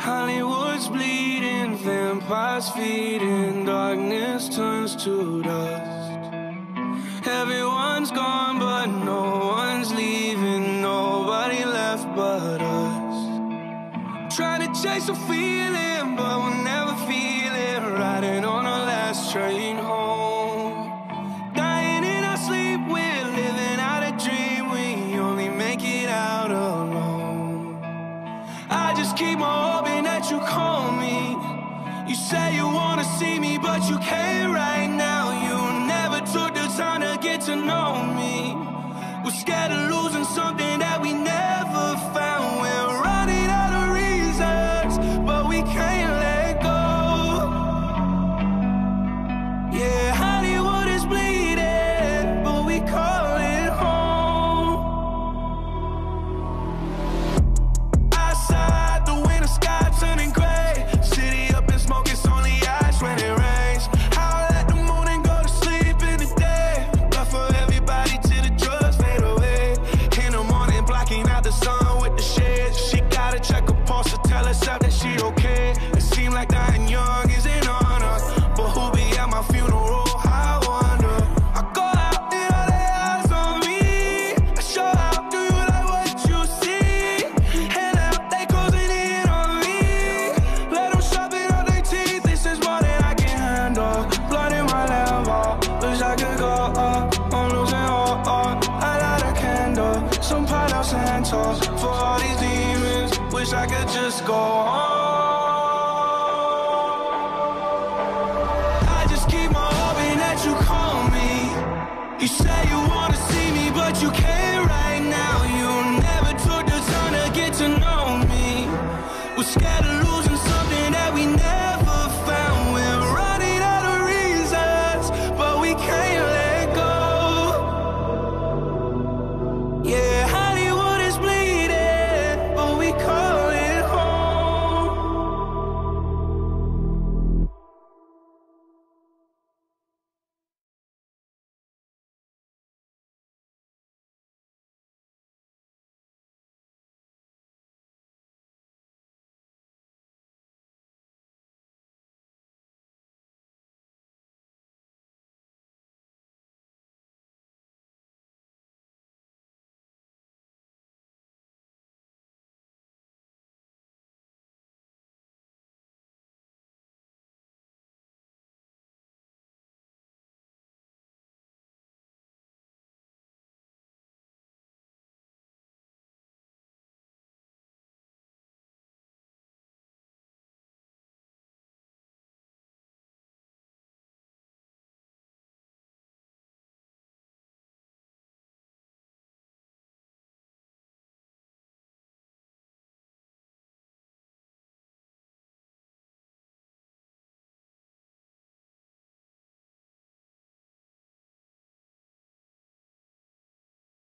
Hollywood's bleeding, vampires feeding, darkness turns to dust. Everyone's gone, but no one's leaving, nobody left but us. Trying to chase a feeling, but we'll never feel it. Riding on our wanna see me, but you can't right now. You never took the time to get to know me. We're scared Wish I could go up. I'm losing all. I light a candle. Some Palo Santo. For all these demons. Wish I could just go home. I just keep on hoping that you call me. You say you wanna see me, but you can't right now.